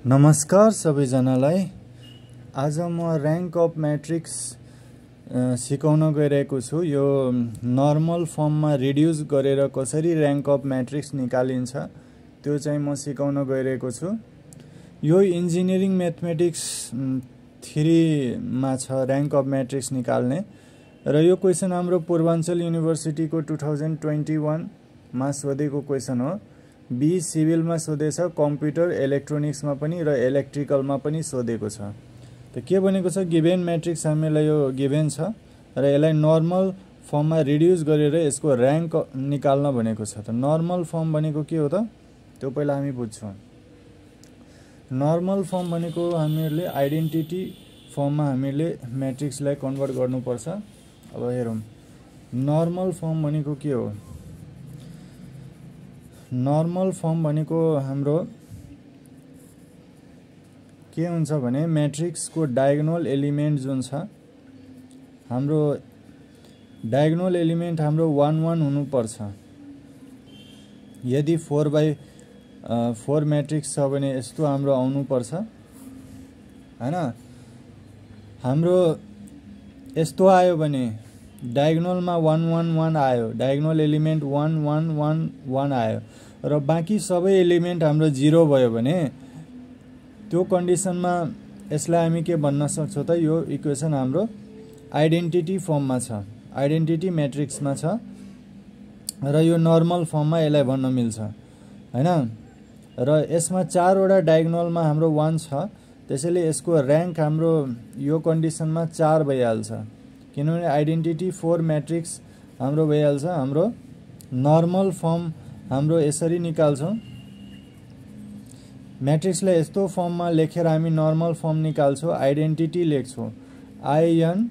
नमस्कार सबैजनालाई। आज म ऱ्याङ्क अफ म्याट्रिक्स सिकाउन गइरहेको छु। यो नर्मल फर्ममा रिड्युस गरेर कसरी ऱ्याङ्क अफ म्याट्रिक्स निकालिन्छ त्यो चाहिँ म सिकाउन गइरहेको छु। यो इन्जिनियरिङ म्याथमेटिक्स थ्रीमा छ ऱ्याङ्क अफ म्याट्रिक्स निकाल्ने। र यो क्वेसन हाम्रो पूर्वाञ्चल युनिभर्सिटीको टु थाउजन्ड ट्वेन्टी वानमा सोधेको क्वेसन हो। बी सिभिलमा सोधेछ कम्प्युटर इलेक्ट्रोनिक्समा पनि र इलेक्ट्रिकलमा पनि सोधेको छ। त के भनेको छ गिभेन म्याट्रिक्स हामीलाई यो गिभेन छ र यसलाई नर्मल फर्ममा रिड्युस गरेर यसको ऱ्याङ्क निकाल्न भनेको छ। त नर्मल फर्म भनेको के हो त? त्यो पहिला हामी बुझ्छौँ। नर्मल फर्म भनेको हामीहरूले आइडेन्टिटी फर्ममा हामीले म्याट्रिक्सलाई कन्भर्ट गर्नुपर्छ। अब हेरौँ। नर्मल फर्म भनेको के हो? नर्मल फर्म भनेको हाम्रो के हुन्छ भने म्याट्रिक्सको डायगोनल एलिमेन्ट जुन छ हाम्रो डायगोनल एलिमेन्ट हाम्रो वान वान हुनुपर्छ। यदि फोर बाई फोर म्याट्रिक्स छ भने यस्तो हाम्रो आउनुपर्छ होइन हाम्रो यस्तो आयो भने डायगोनलमा वान वान वान आयो diagonal element one one one one आयो। र बाँकी सबै एलिमेन्ट हाम्रो जिरो भयो भने त्यो कन्डिसनमा यसलाई हामी के भन्न सक्छौँ त यो इक्वेसन हाम्रो आइडेन्टिटी फर्ममा छ आइडेन्टिटी म्याट्रिक्समा छ र यो नर्मल फर्ममा यसलाई भन्न मिल्छ होइन? र यसमा चारवटा डायगोनलमा हाम्रो वान छ त्यसैले यसको ऱ्याङ्क हाम्रो यो कन्डिसनमा चार भइहाल्छ। किनभने आइडेन्टिटी फोर म्याट्रिक्स हाम्रो भइहाल्छ हाम्रो नर्मल फर्म हाम्रो यसरी निकाल्छौँ। म्याट्रिक्सलाई यस्तो फर्ममा लेखेर हामी नर्मल फर्म निकाल्छौँ आइडेन्टिटी लेख्छौँ। आइएन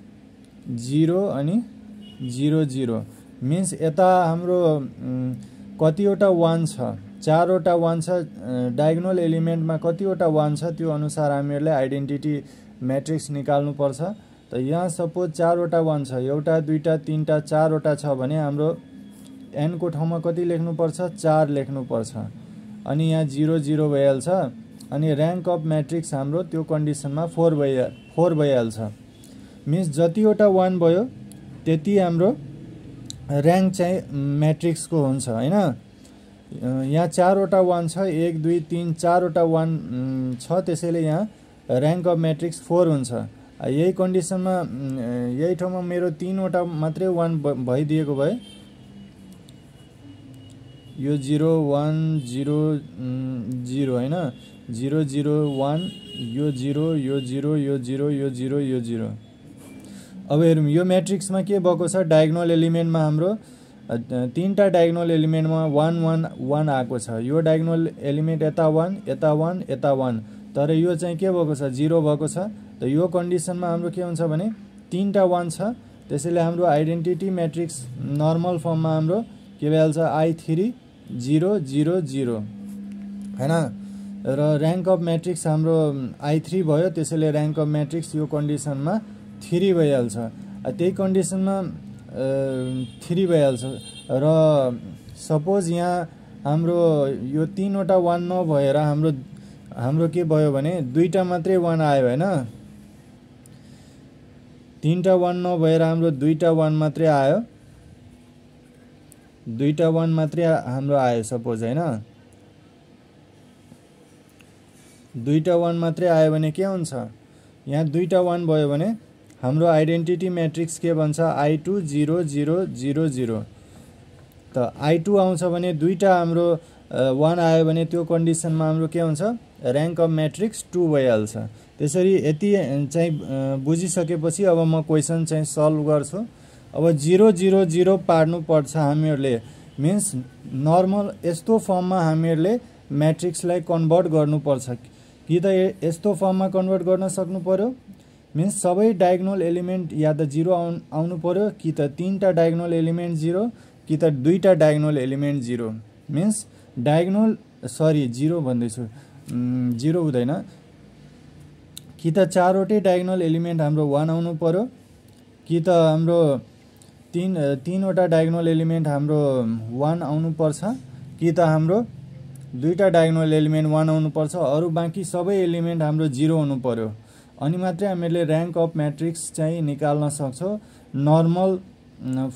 जिरो अनि जिरो जिरो। मिन्स यता हाम्रो कतिवटा वान छ चारवटा वान छ डायगोनल एलिमेन्टमा कतिवटा वान छ त्यो अनुसार हामीहरूले आइडेन्टिटी म्याट्रिक्स निकाल्नुपर्छ। त यहाँ सपोज चारवटा वान छ एउटा दुईवटा तिनवटा चारवटा छ भने हाम्रो एनको ठाउँमा कति लेख्नुपर्छ? चार लेख्नुपर्छ। अनि यहाँ जिरो जिरो भइहाल्छ। अनि ऱ्याङ्क अफ म्याट्रिक्स हाम्रो त्यो कन्डिसनमा फोर भइहा फोर भइहाल्छ। मिन्स जतिवटा वान भयो त्यति हाम्रो ऱ्याङ्क चाहिँ म्याट्रिक्सको हुन्छ होइन? यहाँ चारवटा वान छ एक दुई तिन चारवटा वान छ त्यसैले यहाँ ऱ्याङ्क अफ म्याट्रिक्स फोर हुन्छ। यही कन्डिसनमा यही ठाउँमा मेरो तिनवटा मात्रै वान भइदिएको भए यो जिरो वान जिरो जिरो होइन जिरो जिरो वान यो जिरो यो जिरो यो जिरो यो जिरो यो जिरो अब हेरौँ यो म्याट्रिक्समा के भएको छ? डायगोनल एलिमेन्टमा हाम्रो तिनवटा डायगोनल एलिमेन्टमा वान वान वान आएको छ। यो डायगोनल एलिमेन्ट यता वान यता वान यता वान तर यो चाहिँ के भएको छ? जिरो भएको छ। त यो कन्डिसनमा हाम्रो के हुन्छ भने तिनवटा वान छ। त्यसैले हाम्रो आइडेन्टिटी म्याट्रिक्स नर्मल फर्ममा हाम्रो के भइहाल्छ? I three zero zero zero होइन र ऱ्याङ्क अफ म्याट्रिक्स हाम्रो आई थ्री भयो। त्यसैले ऱ्याङ्क अफ म्याट्रिक्स यो कन्डिसनमा थ्री भइहाल्छ। त्यही कन्डिसनमा थ्री भइहाल्छ। र सपोज यहाँ हाम्रो यो तिनवटा वान नभएर हाम्रो हाम्रो के भयो भने दुईवटा मात्रै वान आयो होइन तिनवटा वान नभएर हाम्रो दुईवटा वान मात्रै आयो। दुईवटा वान मात्रै हाम्रो आयो सपोज होइन? दुईवटा वान मात्रै आयो भने के हुन्छ? यहाँ दुईवटा वान भयो भने हाम्रो आइडेन्टिटी म्याट्रिक्स के भन्छ? I two zero zero zero zero त आई टू आउँछ भने दुईवटा हाम्रो वान आयो भने त्यो कन्डिसनमा हाम्रो के हुन्छ? ऱ्याङ्क अफ म्याट्रिक्स टू भइहाल्छ। त्यसरी यति चाहिँ बुझिसकेपछि अब म क्वेसन चाहिँ सल्भ गर्छु। अब जिरो जिरो जिरो पार्नु पर्छ हामीहरूले। मिन्स नर्मल यस्तो फर्ममा हामीहरूले म्याट्रिक्सलाई कन्भर्ट गर्नुपर्छ कि त यस्तो फर्ममा कन्भर्ट गर्न सक्नु पऱ्यो मिन्स सबै डायगोनल एलिमेन्ट या त जिरो आउ आउनु पऱ्यो कि त तिनवटा डायगोनल एलिमेन्ट जिरो कि त दुईवटा diagonal element zero means diagonal sorry zero भन्दैछु। जिरो हुँदैन। कि त चारवटै डायगोनल एलिमेन्ट हाम्रो वान आउनु पऱ्यो कि त हाम्रो तिन तिनवटा डायगोनल एलिमेन्ट हाम्रो वान आउनुपर्छ कि त हाम्रो दुईवटा डायगोनल एलिमेन्ट वान आउनुपर्छ अरू बाँकी सबै एलिमेन्ट हाम्रो जिरो हुनु पऱ्यो अनि मात्रै हामीले ऱ्याङ्क अफ म्याट्रिक्स चाहिँ निकाल्न सक्छौँ नर्मल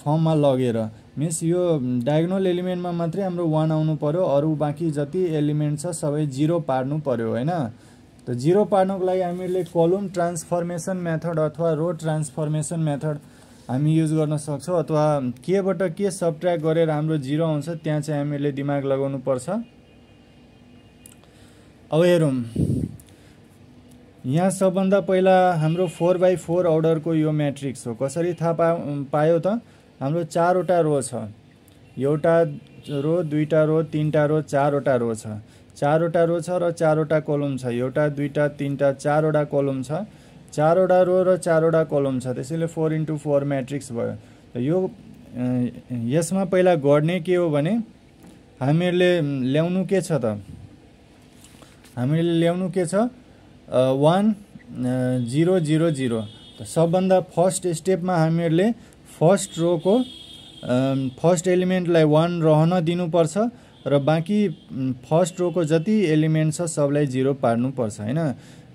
फर्ममा लगेर। मिन्स यो डायगोनल एलिमेन्टमा मात्रै हाम्रो वान आउनु पऱ्यो अरू बाँकी जति एलिमेन्ट छ सबै जिरो पार्नु पऱ्यो होइन? त जिरो पार्नको लागि हामीले कलुम ट्रान्सफर्मेसन मेथड अथवा रो ट्रान्सफर्मेसन मेथड हामी युज गर्न सक्छौँ अथवा केबाट के सबट्र्याक गरेर हाम्रो जिरो आउँछ त्यहाँ चाहिँ हामीले दिमाग लगाउनु पर्छ अब हेरौँ। यहाँ सबभन्दा पहिला हाम्रो फोर बाई फोर अर्डरको यो म्याट्रिक्स हो। कसरी थाहा पा पायो त हाम्रो चारवटा रो छ। एउटा रो दुईवटा रो तिनवटा रो चारवटा रो छ। चारवटा रो छ र चारवटा कलम छ। एउटा दुईवटा तिनवटा चारवटा कलम छ। चारवटा रो र चारवटा कलम छ। त्यसैले फोर इन्टु फोर म्याट्रिक्स भयो। यो यसमा पहिला गर्ने के हो भने हामीहरूले ल्याउनु के छ त? हामीले ल्याउनु के छ? One zero zero zero. सबभन्दा फर्स्ट स्टेपमा हामीहरूले फर्स्ट रोको फर्स्ट एलिमेन्टलाई वान रहन दिनुपर्छ। र बाँकी फर्स्ट रोको जति एलिमेन्ट छ सबलाई जिरो पार्नुपर्छ होइन?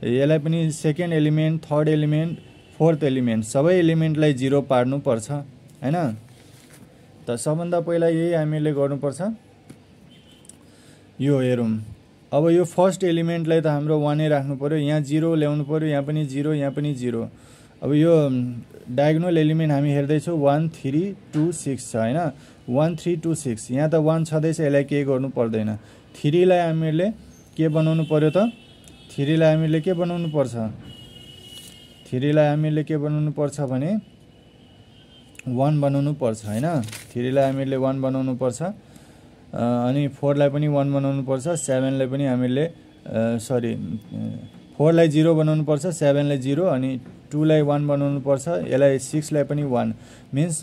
यसलाई पनि second element third element fourth element सबै एलिमेन्टलाई जिरो पार्नुपर्छ होइन? त सबभन्दा पहिला यही हामीले गर्नुपर्छ। यो हेरौँ। अब यो फर्स्ट एलिमेन्टलाई त हाम्रो वानै राख्नु पऱ्यो यहाँ जिरो ल्याउनु पऱ्यो यहाँ पनि जिरो यहाँ पनि जिरो अब यो डायगोनल एलिमेन्ट हामी हेर्दैछौँ वान थ्री टू सिक्स छ होइन? वान थ्री टू सिक्स यहाँ त वान छँदैछ यसलाई केही गर्नु पर्दैन। थ्रीलाई हामीले के बनाउनु पऱ्यो त? थ्रीलाई हामीले के बनाउनु पर्छ? थ्रीलाई हामीले के बनाउनु पर्छ भने वान बनाउनु पर्छ होइन? थ्रीलाई हामीले वान बनाउनु पर्छ। अनि फोरलाई पनि वान बनाउनु पर्छ सेभेनलाई पनि हामीले सरी फोरलाई जिरो बनाउनु पर्छ सेभेनलाई जिरो अनि टूलाई वान बनाउनु पर्छ यसलाई सिक्सलाई पनि वान मिन्स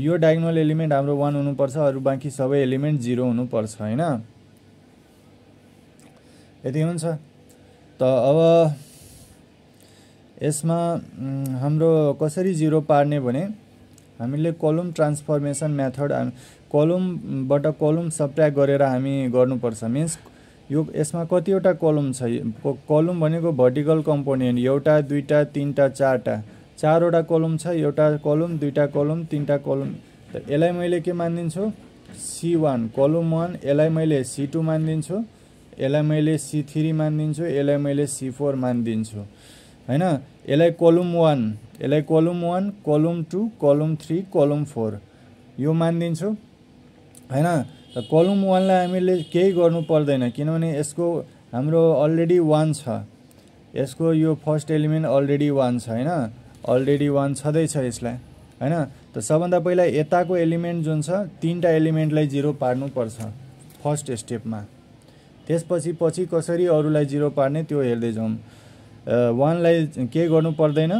यो डायगोनल एलिमेन्ट हाम्रो वान हुनुपर्छ अरू बाँकी सबै एलिमेन्ट जिरो हुनुपर्छ होइन? यति हुन्छ। त अब यसमा हाम्रो कसरी जिरो पार्ने भने हामीले कलम ट्रान्सफर्मेसन मेथड कलमबाट कलम सबट्र्याक गरेर हामी गर्नुपर्छ। मिन्स यो यसमा कतिवटा कलम छ? कलम भनेको भर्टिकल कम्पोनेन्ट एउटा दुईवटा तिनवटा चारवटा चारवटा कलम छ एउटा कलम दुईवटा कलम तिनवटा कलम। यसलाई मैले के मानिदिन्छु? सी वान कलम वान यसलाई मैले सी टू मानिदिन्छु। यसलाई मैले सी थ्री मानिदिन्छु यसलाई मैले सी फोर मानिदिन्छु। होइन? यसलाई कलम वान यसलाई कलम वान कलम टू कलम थ्री कलम फोर यो मानिदिन्छु। होइन? त कलम वानलाई हामीले केही गर्नु पर्दैन किनभने यसको हाम्रो अलरेडी वान छ। यसको यो फर्स्ट एलिमेन्ट अलरेडी वान छ होइन? अलरेडी वान छँदैछ यसलाई होइन? त सबभन्दा पहिला यताको एलिमेन्ट जुन छ तिनवटा एलिमेन्टलाई जिरो पार्नुपर्छ फर्स्ट स्टेपमा त्यसपछि पछि कसरी अरूलाई जिरो पार्ने त्यो हेर्दै जाउँ। वानलाई के गर्नु पर्दैन?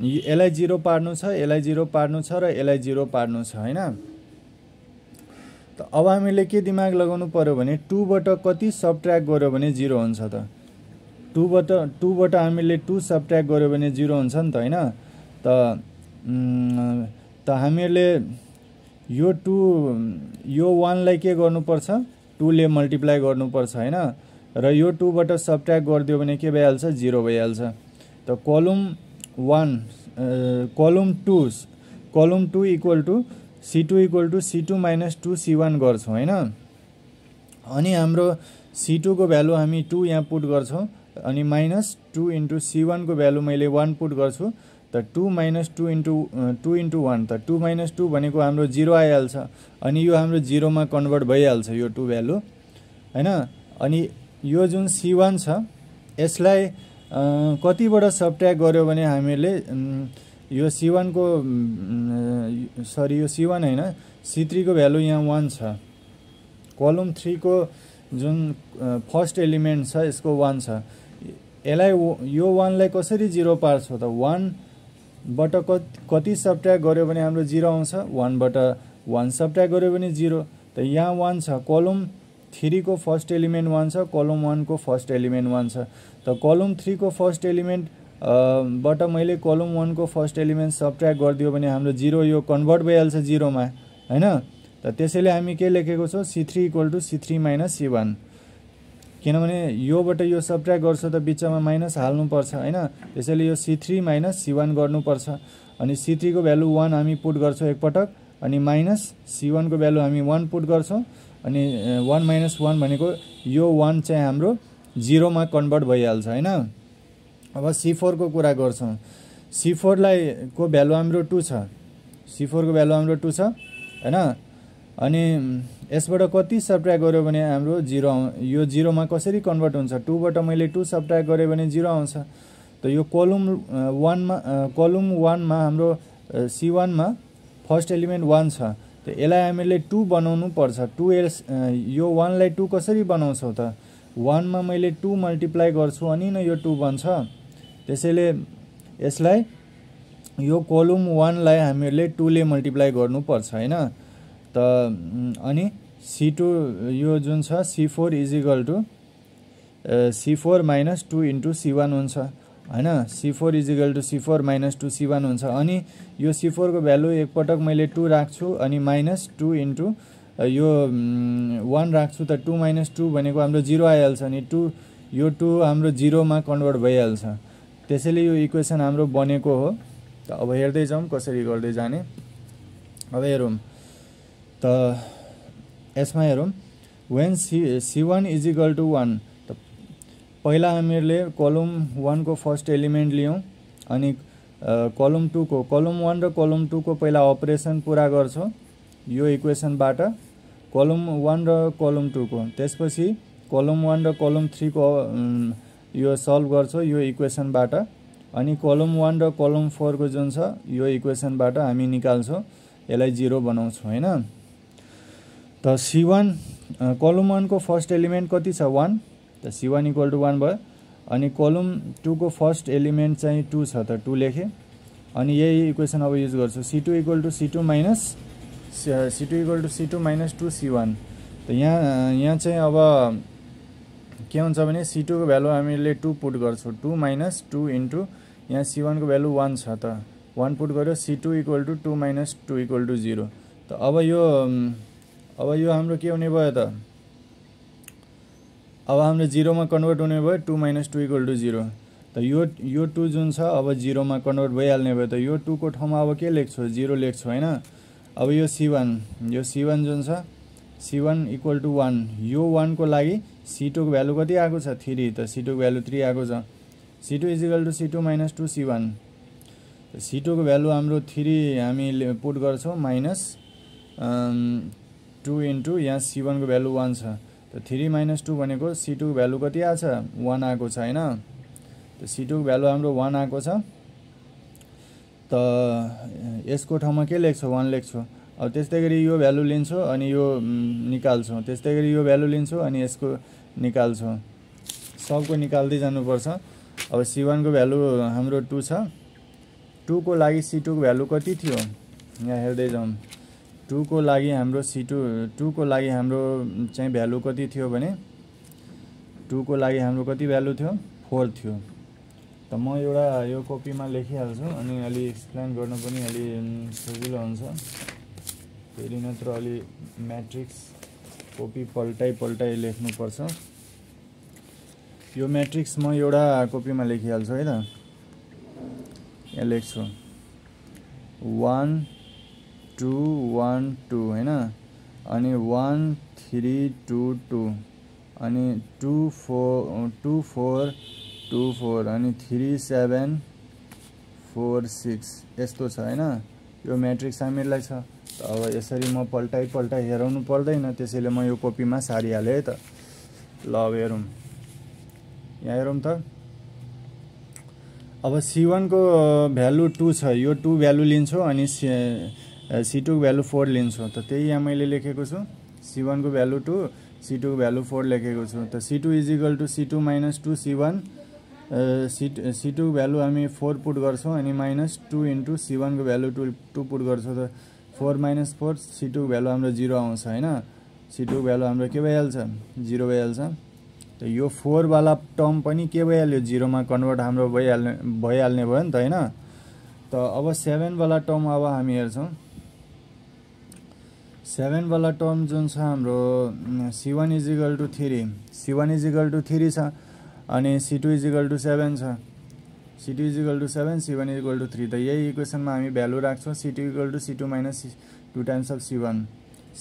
यसलाई जिरो पार्नु छ यसलाई जिरो पार्नु छ र यसलाई जिरो पार्नु छ होइन? त। अब हामीले के दिमाग लगाउनु पऱ्यो भने टूबाट कति सबट्र्याक गऱ्यो भने जिरो हुन्छ त। टूबाट टूबाट हामीले टू सबट्र्याक गऱ्यो भने जिरो हुन्छ नि त होइन? त त हामीहरूले यो टू यो वानलाई के गर्नुपर्छ? टूले मल्टिप्लाई गर्नुपर्छ होइन? र यो टूबाट सबट्र्याक गरिदियो भने के भइहाल्छ? जिरो भइहाल्छ। त कलम one column two column two equal to C two equal to C two minus two C one गर्छौँ होइन? अनि हाम्रो सी टूको भ्यालु हामी टू यहाँ पुट गर्छौँ अनि माइनस टू इन्टु सी वानको भ्यालु मैले वान पुट गर्छु त two minus two into two into one त टू माइनस टू भनेको हाम्रो जिरो आइहाल्छ अनि यो हाम्रो जिरोमा कन्भर्ट भइहाल्छ यो टू भ्यालु होइन? अनि यो जुन सी वान छ यसलाई कतिबाट सबट्र्याक गऱ्यो भने हामीले यो सी वानको सरी यो सी वान होइन सी थ्रीको भ्यालु यहाँ वान छ। कलम थ्रीको जुन फर्स्ट एलिमेन्ट छ यसको वान छ। यसलाई यो वानलाई कसरी जिरो पार्छौँ त? वानबाट कति सब्ट्र्याक गऱ्यो भने हाम्रो जिरो आउँछ? वानबाट वान सब्ट्र्याक गऱ्यो भने जिरो त यहाँ वान छ। कलम थ्रीको फर्स्ट एलिमेन्ट वान छ कलम वानको फर्स्ट एलिमेन्ट वान छ। त कलम थ्रीको फर्स्ट एलिमेन्ट बाट मैले कलम वानको फर्स्ट एलिमेन्ट सबट्र्याक गरिदियो भने हाम्रो जिरो यो कन्भर्ट भइहाल्छ जिरोमा होइन? त त्यसैले हामी के लेखेको छौँ? C three equal to C three minus C one किनभने योबाट यो सब्ट्र्याक्ट गर्छ त बिचमा माइनस हाल्नुपर्छ होइन? त्यसैले यो C three minus C one गर्नुपर्छ। अनि सी थ्रीको भ्यालु वान हामी पुट गर्छौँ एकपटक अनि माइनस सी वानको भ्यालु हामी वान पुट गर्छौँ। अनि वान माइनस वान भनेको यो वान चाहिँ हाम्रो जिरोमा कन्भर्ट भइहाल्छ होइन? अब सी फोरको कुरा गर्छौँ। सी फोरलाई को भ्यालु हाम्रो टू छ? सी फोरको भ्यालु हाम्रो टू छ होइन? अनि यसबाट कति सब्ट्र्याक्ट गऱ्यो भने हाम्रो जिरो यो जिरोमा कसरी कन्भर्ट हुन्छ? टूबाट मैले टू सब्ट्र्याक्ट गरेँ भने जिरो आउँछ। त यो कलुम वानमा कलुम वानमा हाम्रो सी वानमा फर्स्ट एलिमेन्ट वान छ। त यसलाई हामीले टू बनाउनु पर्छ। टु एल्स यो वानलाई टू कसरी बनाउँछौँ त? वानमा मैले टू मल्टिप्लाई गर्छु अनि नै यो टू बन्छ। त्यसैले यसलाई यो कोलुम वानलाई हामीले टूले मल्टिप्लाई गर्नुपर्छ होइन? त अनि सी टू यो जुन छ C four is equal to C four minus two into C one हुन्छ होइन? C four is equal to C four minus two C one हुन्छ। अनि यो सी फोरको भ्यालु एकपटक मैले टू राख्छु अनि माइनस टू इन्टु यो वान राख्छु त टू माइनस टू भनेको हाम्रो जिरो आइहाल्छ अनि टू यो टू हाम्रो जिरोमा कन्भर्ट भइहाल्छ। त्यसैले यो इक्वेसन हाम्रो बनेको हो। त अब हेर्दै जाउँ कसरी गर्दै जाने। अब हेरौँ। त यसमा हेरौँ। When C C one is equal to one त पहिला हामीहरूले कलम वानको फर्स्ट एलिमेन्ट लियौँ अनि कलम टूको कलम वान र कलम टूको पहिला अपरेसन पुरा गर्छौँ यो इक्वेसनबाट कलम वान र कलम टूको त्यसपछि कलम वान र कलम थ्रीको यो सल्भ गर्छौँ यो इक्वेसनबाट। अनि कलम वान र कलम फोरको जुन छ यो इक्वेसनबाट हामी निकाल्छौँ। यसलाई जिरो बनाउँछौँ होइन? त सी वान कलम वानको फर्स्ट एलिमेन्ट कति छ? वान त C one equal to one भयो। अनि कलम टूको फर्स्ट एलिमेन्ट चाहिँ टू छ त टू लेखेँ। अनि यही इक्वेसन अब युज गर्छु। C two equal to C two minus C two equal to C two minus two C one त यहाँ यहाँ चाहिँ अब के हुन्छ भने सी टूको भ्यालु हामीले टू पुट गर्छौँ। टू माइनस टू इन्टु यहाँ सी वानको भ्यालु वान छ त। वान पुट गऱ्यो C two equal to two minus two equal to zero त अब यो अब यो हाम्रो के हुने भयो त? अब हाम्रो जिरोमा कन्भर्ट हुने भयो two minus two equal to zero त यो यो टू जुन छ अब जिरोमा कन्भर्ट भइहाल्ने भयो। त यो टूको ठाउँमा अब के लेख्छु? जिरो लेख्छु होइन? अब यो सी वान यो सी वान जुन छ C one equal to one यो वानको लागि सी टूको भ्यालु कति आएको छ? थ्री त सी टूको भ्यालु थ्री आएको छ। C two is equal to C two minus two C one C टूको value हाम्रो थ्री हामी पुट गर्छौँ माइनस टू इन्टु यहाँ सी वानको भ्यालु वान छ। त थ्री माइनस टू भनेको सी टूको भ्यालु कति छ? वान आएको छ होइन? त सी भ्यालु हाम्रो वान आएको छ। त यसको ठाउँमा के लेख्छु? वान लेख्छु। अब त्यस्तै गरी यो भ्यालु लिन्छु अनि यो निकाल्छौँ। त्यस्तै गरी यो भ्यालु लिन्छु अनि यसको निकाल्छौँ। सबको निकाल्दै जानुपर्छ। अब सी वानको भ्यालु हाम्रो टू छ। टूको लागि सी टूको भ्यालु कति थियो? यहाँ हेर्दै जाउँ टूको लागि हाम्रो सी टू टूको लागि हाम्रो चाहिँ भ्यालु कति थियो भने टूको लागि हाम्रो कति भ्यालु थियो? फोर थियो। त म एउटा यो कपीमा लेखिहाल्छु अनि अलि एक्सप्लेन गर्नु पनि अलि सजिलो हुन्छ। फेरि नत्र अलि म्याट्रिक्स कपी पल्टाइ पल्टाइ लेख्नुपर्छ। यो म्याट्रिक्स म एउटा कपीमा लेखिहाल्छु है त? यहाँ लेख्छु। वान टू वान टू होइन? अनि वान थ्री टू टू अनि two four two four two four अनि थ्री सेभेन फोर सिक्स यस्तो छ होइन? यो म्याट्रिक्स हामीलाई छ। अब यसरी म पल्टाइ पल्टाइ हेराउनु पर्दैन त्यसैले म यो कपीमा सारिहालेँ है त। ल अब हेरौँ। यहाँ हेरौँ त। अब सी वानको भ्यालु टू छ। यो टू भ्यालु लिन्छु अनि सी टूको भ्यालु फोर लिन्छु। त त्यही यहाँ मैले लेखेको छु। सी वानको भ्यालु टू सी टूको भ्यालु फोर लेखेको छु। त C two is equal to C two minus two C one C C टूको value हामी फोर पुट गर्छौँ अनि माइनस टू इन्टु सी वानको भ्यालु टू टू पुट गर्छौँ। त फोर माइनस फोर सी टूको भ्यालु हाम्रो जिरो आउँछ होइन? सी टूको भ्यालु हाम्रो के भइहाल्छ? जिरो भइहाल्छ। त यो फोरवाला टर्म पनि के भइहाल्यो? जिरोमा कन्भर्ट हाम्रो भइहाल्ने भइहाल्ने भयो नि त होइन? त अब सेभेनवाला टर्म अब हामी हेर्छौँ। सेभेनवाला टर्म जुन छ हाम्रो C one is equal to three. C one is equal to three छ अनि C two is equal to seven छ। C two is equal to seven C one is equal to three त यही इक्वेसनमा हामी भ्यालु राख्छौँ C two equal to C two minus two times of C one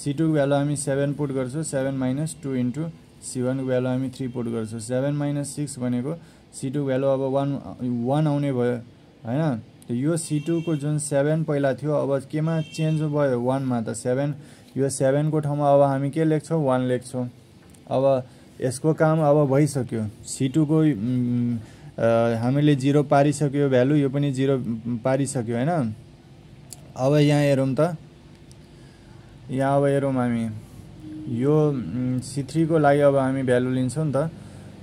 C टूको value हामी seven put गर्छौँ seven minus two into C वानको value हामी three put गर्छौँ सेभेन माइनस सिक्स भनेको सी टूको भ्यालु अब वान वान आउने भयो होइन यो सी टूको जुन सेभेन पहिला थियो अब केमा चेन्ज भयो? वानमा त सेभेन यो सेभेनको ठाउँमा अब हामी के लेख्छौँ? वान लेख्छौँ। अब यसको काम अब भइसक्यो। सी टूको हामीले जिरो पारिसक्यो भ्यालु यो पनि जिरो पारिसक्यो होइन? अब यहाँ हेरौँ त। यहाँ अब हेरौँ हामी। यो सी थ्रीको लागि अब हामी भ्यालु लिन्छौँ नि त।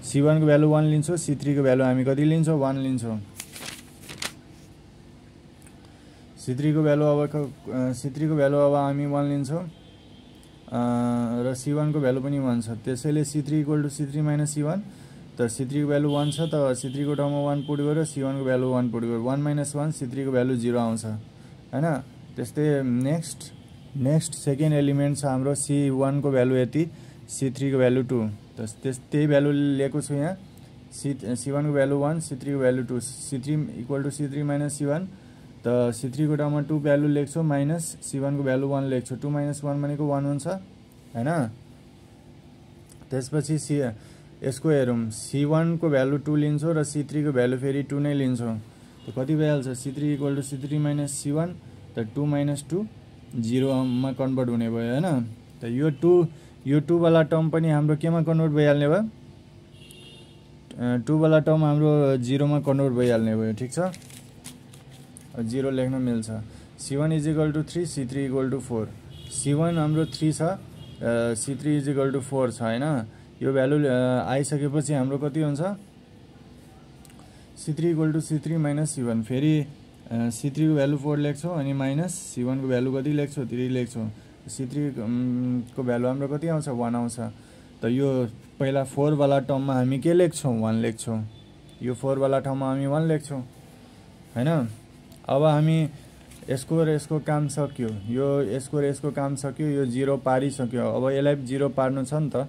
सी वानको भ्यालु वान लिन्छौँ सी थ्रीको भ्यालु हामी कति लिन्छौँ? वान लिन्छौँ। सी थ्रीको भ्यालु अब सी थ्रीको भ्यालु अब हामी वान लिन्छौँ। र सी वानको भ्यालु पनि वान छ। त्यसैले C three equal to C three minus C one त सी थ्रीको भ्यालु वान छ त सी थ्रीको ठाउँमा वान पुट गऱ्यो सी वानको भ्यालु वान पुट गऱ्यो वान माइनस वान सी थ्रीको भ्यालु जिरो आउँछ होइन? त्यस्तै नेक्स्ट नेक्स्ट सेकेन्ड एलिमेन्ट छ हाम्रो सी वानको भ्यालु यति सी थ्रीको भ्यालु टू त्यस त्यही भ्यालु लिएको छु यहाँ। सी सी वानको value one C थ्रीको value two C three equal to C three minus C one त सी थ्रीको ठाउँमा टू भ्यालु लेख्छौँ माइनस सी वानको भ्यालु वान लेख्छौँ। टू माइनस वान भनेको वान हुन्छ होइन? त्यसपछि सी यसको हेरौँ। सी वानको भ्यालु टू लिन्छौँ र सी थ्रीको भ्यालु फेरि टू नै लिन्छौँ। त कति भइहाल्छ? C three equal to C three minus C one त टू माइनस टू जिरोमा कन्भर्ट हुने भयो होइन? त यो टू यो टूवाला टर्म पनि हाम्रो केमा कन्भर्ट भइहाल्ने भयो? टूवाला टर्म हाम्रो जिरोमा कन्भर्ट भइहाल्ने भयो ठिक छ? जिरो लेख्न मिल्छ। C one is equal to three C three equal to four C one हाम्रो थ्री छ C three is equal to four छ होइन? यो भ्यालु आइसकेपछि हाम्रो कति हुन्छ? C three equal to C three minus C one फेरि सी थ्रीको भ्यालु फोर लेख्छौँ अनि माइनस सी वानको भ्यालु कति लेख्छौँ? थ्री लेख्छौँ। सी थ्री को भ्यालु हाम्रो कति आउँछ? वान आउँछ। त यो पहिला फोरवाला टर्ममा हामी के लेख्छौँ? वान लेख्छौँ। यो फोरवाला ठाउँमा हामी वान लेख्छौँ। होइन? अब हामी यसको र यसको काम सक्यो। यो यसको र यसको काम सक्यो। यो जिरो पारिसक्यो। अब यसलाई जिरो पार्नु छ नि त।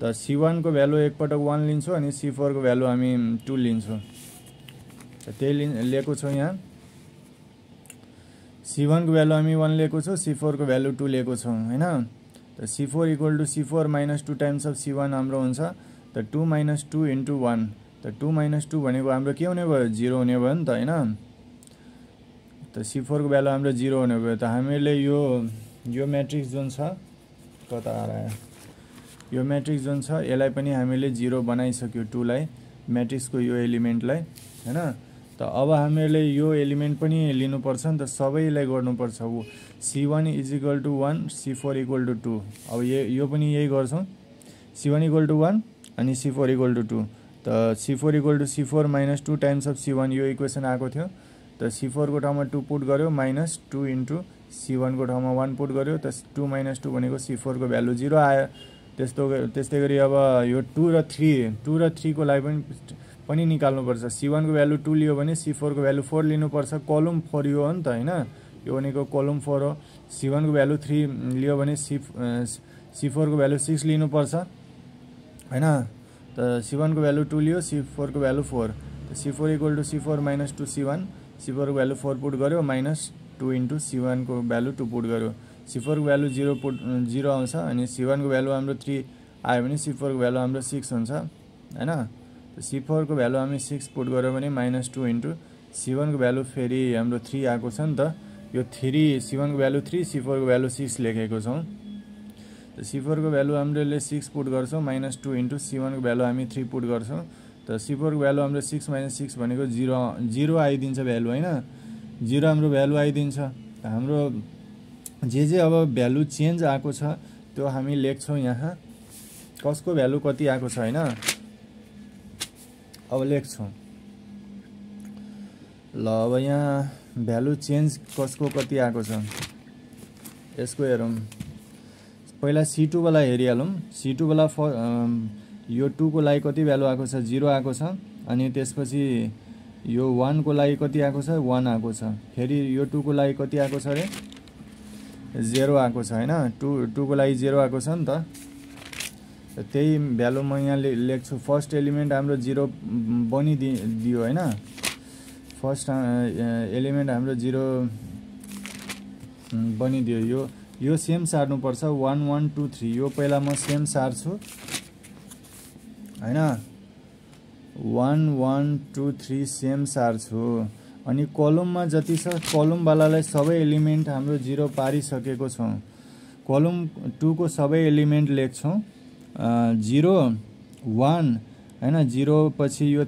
त सी वानको भ्यालु एकपटक वान लिन्छौँ अनि सी फोरको भ्यालु हामी टू लिन्छौँ। त्यही लि लिएको छौँ यहाँ। सी वानको भ्यालु हामी वान लिएको छौँ सी फोरको भ्यालु टू लिएको छौँ होइन? त C four equal to C four minus two times of C one हाम्रो हुन्छ। त two minus two into one त टू माइनस टू भनेको हाम्रो के हुने भयो? जिरो हुने भयो नि त होइन? त सी फोरको भ्यालु हाम्रो जिरो हुने भयो। त हामीले यो यो म्याट्रिक्स जुन छ कता आएर यो म्याट्रिक्स जुन छ यसलाई पनि हामीले जिरो बनाइसक्यो टूलाई म्याट्रिक्सको यो एलिमेन्टलाई होइन? त अब हामीहरूले यो एलिमेन्ट पनि लिनुपर्छ नि त सबैलाई गर्नुपर्छ C one is equal to one C four equal to two अब यो पनि यही गर्छौँ। C one equal to one अनि C four equal to two त C four equal to C four minus two times of C one यो equation आएको थियो। त सी फोरको ठाउँमा टू पुट गऱ्यो माइनस टू इन्टु सी वानको ठाउँमा वान पुट गऱ्यो त टू माइनस टू भनेको सी फोरको भ्यालु जिरो आयो। त्यस्तो त्यस्तै गरी अब यो टू र थ्री टू र थ्रीको लागि पनि पनि निकाल्नुपर्छ। सी वानको भ्यालु टू लियो भने सी फोरको भ्यालु फोर लिनुपर्छ। कलम फोर यो हो नि त होइन? यो भनेको कलम फोर हो। सी वानको भ्यालु थ्री लियो भने सी सी फोरको भ्यालु सिक्स लिनुपर्छ होइन? त सी वानको भ्यालु टू लियो C फोरको value four C four equal to C four minus two C one C फोरको value four put गऱ्यो माइनस टू इन्टु सी वानको भ्यालु टू पुट गऱ्यो C फोरको भ्यालु जिरो पुट जिरो आउँछ अनि C वानको value हाम्रो three आयो भने सी फोरको भ्यालु हाम्रो सिक्स हुन्छ होइन? सी फोरको भ्यालु हामी सिक्स पुट गऱ्यो भने माइनस टू इन्टु सी वानको भ्यालु फेरि हाम्रो थ्री आएको छ नि त। यो थ्री सी वानको भ्यालु थ्री सी फोरको भ्यालु सिक्स लेखेको छौँ। सी फोरको भ्यालु हामीले सिक्स पुट गर्छौँ माइनस टू इन्टु सी वानको भ्यालु हामी थ्री पुट गर्छौँ। त सी फोरको भ्यालु हाम्रो सिक्स माइनस सिक्स भनेको जिरो जिरो आइदिन्छ भ्यालु होइन? जिरो हाम्रो भ्यालु आइदिन्छ। हाम्रो जे जे अब भ्यालु चेन्ज आएको छ त्यो हामी लेख्छौँ यहाँ। कसको भ्यालु कति आएको छ होइन? अब लेख्छौँ। ल अब यहाँ भ्यालु चेन्ज कसको कति आएको छ? यसको हेरौँ। पहिला सी टूवाला हेरिहालौँ। सी टूवाला फ यो टूको लागि कति भ्यालु आएको छ? जिरो आएको छ। अनि त्यसपछि यो वानको लागि कति आएको छ? वान आएको छ। फेरि यो टूको लागि कति आएको छ अरे जेरो आएको छ होइन? टु टूको लागि जेरो आएको छ नि त। त्यही भ्यालु म यहाँ ले लेख्छु। फर्स्ट एलिमेन्ट हाम्रो जिरो बनिदि दियो होइन? फर्स्ट एलिमेन्ट हाम्रो जिरो बनिदियो। यो यो सेम सार्नुपर्छ। वान वान टू थ्री यो पहिला म सेम सार्छु। होइन? One one two three same सार्छु। अनि कलममा जति छ कलमवालालाई सबै एलिमेन्ट हाम्रो जिरो पारिसकेको छौँ। कलम टूको सबै एलिमेन्ट लेख्छौँ। जिरो वान होइन जिरो पछि यो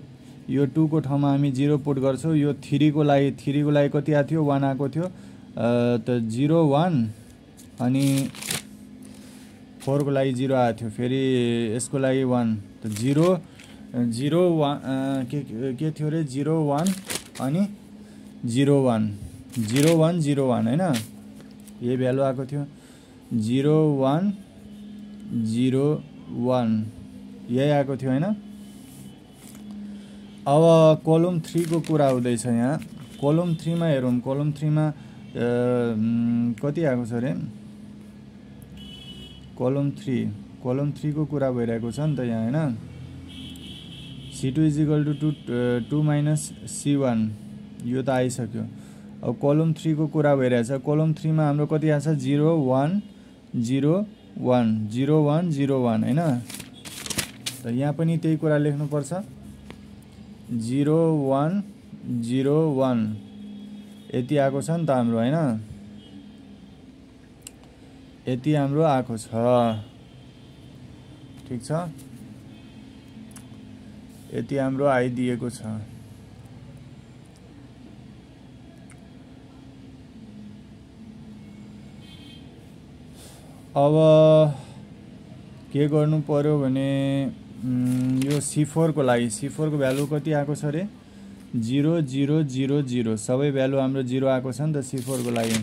यो टूको ठाउँमा हामी जिरो पुट गर्छौँ। यो थ्रीको लागि थ्रीको लागि कति आएको थियो? वान आएको थियो। त जिरो वान अनि फोरको लागि जिरो आएको थियो। फेरि यसको लागि वान। त जिरो जिरो वान के के थियो अरे जिरो वान अनि zero one. Zero one zero one होइन यही भ्यालु आएको थियो। Zero one zero one. यही आएको थियो होइन अब कोलम थ्रीको कुरा हुँदैछ यहाँ। कोलम थ्रीमा हेरौँ। कोलम थ्रीमा कति आएको छ अरे? कोलम थ्री। कोलम थ्रीको कुरा भइरहेको छ नि त यहाँ होइन C two is equal to two two minus C one यो त आइसक्यो। अब कोलम थ्रीको कुरा भइरहेछ। कोलम थ्रीमा हाम्रो कति आएको छ? Zero one zero one zero one zero one होइन? त यहाँ पनि त्यही कुरा लेख्नुपर्छ। जिरो वान जिरो वान यति आएको छ नि त हाम्रो होइन? यति हाम्रो आएको छ। ठिक छ? यति हाम्रो आइदिएको छ। अब के गर्नु पर्यो भने यो सी फोरको लागि सी फोरको भ्यालु कति आएको छ अरे? जिरो जिरो जिरो जिरो सबै भ्यालु हाम्रो जिरो आएको छ नि त सी फोरको लागि।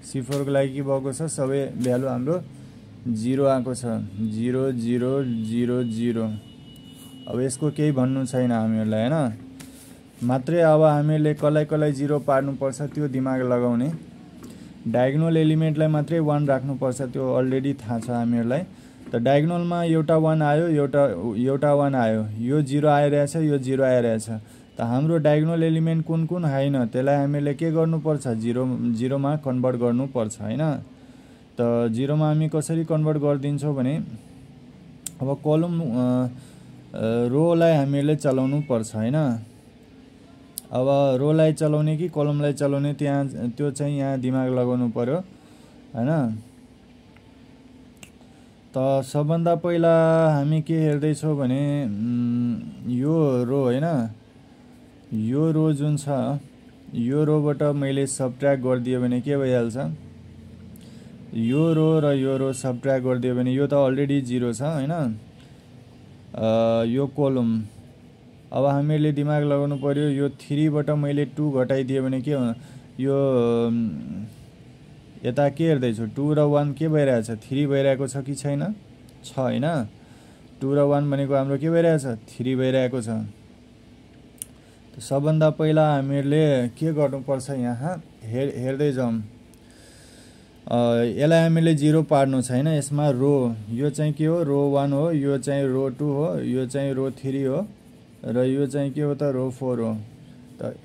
सी फोरको लागि के भएको छ? सबै भ्यालु हाम्रो जिरो आएको छ। जिरो जिरो जिरो जिरो अब यसको केही भन्नु छैन हामीहरूलाई होइन? मात्रै अब हामीहरूले कसलाई कसलाई जिरो पार्नुपर्छ त्यो दिमाग लगाउने। डायगोनल एलिमेन्टलाई मात्रै वान राख्नुपर्छ त्यो अलरेडी थाहा छ हामीहरूलाई। त डायगोनलमा एउटा वान आयो एउटा एउटा वान आयो। यो जिरो आइरहेछ यो जिरो आइरहेछ। त हाम्रो डायगोनल एलिमेन्ट कुन कुन होइन त्यसलाई हामीले के गर्नुपर्छ? जिरो जिरोमा कन्भर्ट गर्नुपर्छ होइन? त जिरोमा हामी कसरी कन्भर्ट गरिदिन्छौँ भने अब कलम रोलाई हामीले चलाउनु पर्छ होइन? अब रोलाई चलाउने कि कलमलाई चलाउने त्यहाँ त्यो चाहिँ यहाँ दिमाग लगाउनु पऱ्यो होइन? त सबभन्दा पहिला हामी के हेर्दैछौँ भने यो रो होइन? यो रो जुन छ यो रोबाट मैले सबट्र्याक गरिदियो भने के भइहाल्छ? यो रो र यो रो सबट्र्याक गरिदियो भने यो त अलरेडी जिरो छ होइन? यो कोलम अब हामीहरूले दिमाग लगाउनु पऱ्यो यो थ्रीबाट मैले टू घटाइदिएँ भने के यो यता के हेर्दैछु? टू र वान के भइरहेछ? थ्री भइरहेको छ कि छैन? छ होइन? टू र वान भनेको हाम्रो के भइरहेछ? थ्री भइरहेको छ। सबभन्दा पहिला हामीहरूले के गर्नुपर्छ यहाँ? हेर हेर्दै जाउँ यसलाई हामीले जिरो पार्नु छैन। यसमा रो यो चाहिँ के हो? रो वान हो यो चाहिँ रो टू हो यो चाहिँ रो थ्री हो। र यो चाहिँ के हो त रो फोर हो। त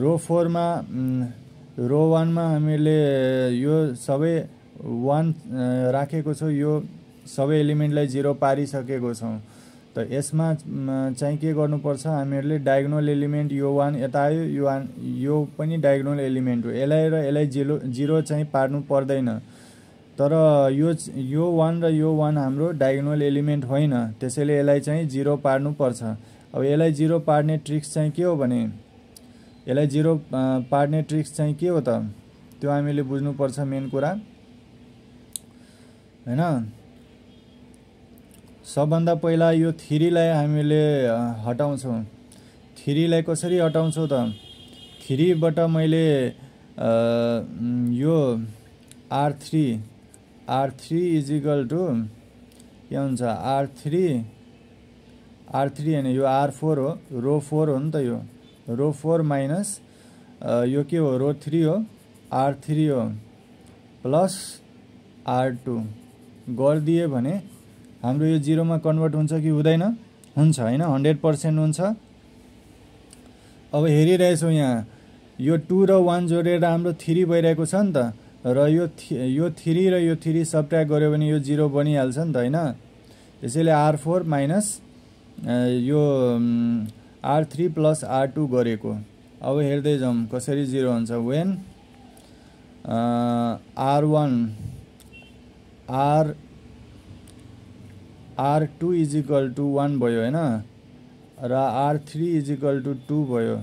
रो फोरमा रो वानमा हामीले यो सबै वान राखेको छौँ यो सबै एलिमेन्टलाई जिरो पारिसकेको छौँ। त यसमा चाहिँ के गर्नुपर्छ हामीहरूले डायगोनल एलिमेन्ट यो वान यता आयो यो वान यो पनि डायगोनल एलिमेन्ट हो। यसलाई र यसलाई जिरो जिरो चाहिँ पार्नु पर्दैन। तर यो यो वान र यो वान हाम्रो डायगोनल एलिमेन्ट होइन त्यसैले यसलाई चाहिँ जिरो पार्नुपर्छ अब यसलाई जिरो पार्ने ट्रिक्स चाहिँ के हो भने यसलाई जिरो पार्ने ट्रिक्स चाहिँ के हो त? त्यो हामीले बुझ्नुपर्छ मेन कुरा। होइन? सबभन्दा पहिला यो थ्रीलाई हामीले हटाउँछौँ। थ्रीलाई कसरी हटाउँछौँ त? थ्रीबाट मैले यो R three R three is equal to के हुन्छ? आर थ्री आर थ्री होइन यो आर फोर हो रो फोर हो नि त यो. रो फोर माइनस यो के हो? रो थ्री हो आर थ्री हो प्लस आर टू गरिदियो भने हाम्रो यो जिरोमा कन्भर्ट हुन्छ कि हुँदैन? हुन्छ होइन? हन्ड्रेड पर्सेन्ट हुन्छ। अब हेरिरहेछौँ यहाँ। यो टू र वान जोडेर हाम्रो थ्री भइरहेको छ नि त। र यो यो थ्री र यो थ्री सबट्र्याक गऱ्यो भने यो जिरो बनिहाल्छ नि त होइन? त्यसैले आर फोर माइनस यो R three plus R two गरेको। अब हेर्दै जाउँ कसरी जिरो हुन्छ। When R one R R two is equal to one भयो होइन? र R three is equal to two भयो।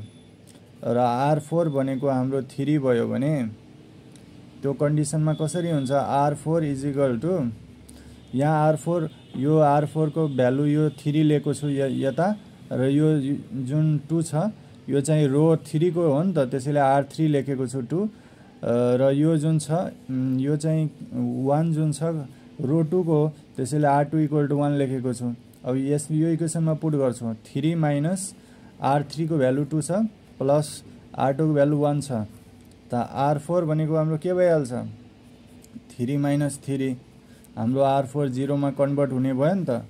र आर फोर भनेको हाम्रो थ्री भयो भने त्यो कन्डिसनमा कसरी हुन्छ? R four is equal to यहाँ आर फोर यो आर फोरको भ्यालु यो थ्री लिएको छु यता। र यो जुन टू छ यो चाहिँ रो थ्रीको हो नि त त्यसैले आर थ्री लेखेको छु टू। र यो जुन छ यो चाहिँ वान जुन छ रो टूको हो त्यसैले R two equal to one लेखेको छु। अब यस यो इक्वेसनमा पुट गर्छु। थ्री माइनस आर थ्रीको भ्यालु टू छ प्लस आर टूको भ्यालु वान छ। त आर फोर भनेको हाम्रो के भइहाल्छ? Three minus three. हाम्रो आर फोर जिरोमा कन्भर्ट हुने भयो नि त।